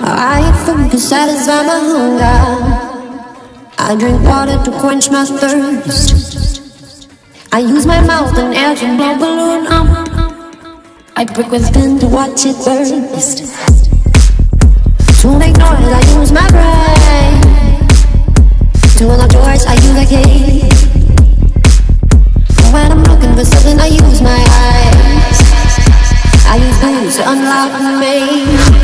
I food to satisfy my hunger. I drink water to quench my thirst. I use my mouth and air to blow balloon up. I break with pen to watch it burst. To make noise, I use my brain. To unlock doors, I use a key. When I'm looking for something, I use my eyes. I use booze to unlock me.